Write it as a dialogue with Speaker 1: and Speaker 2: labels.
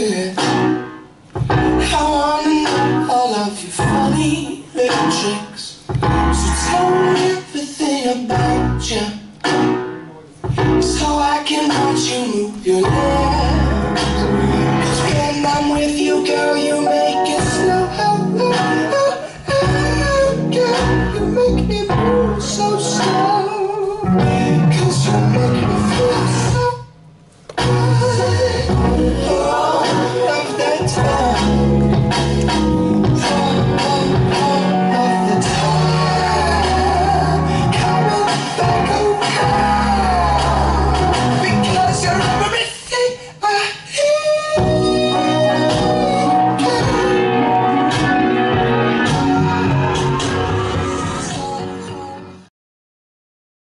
Speaker 1: I wanna know all of your funny little tricks. So tell me everything about you, so I can watch you move your lips. When I'm with you, girl, you make it slow. Oh, oh, oh, girl, you make me move so slow. Cause you make Yeah.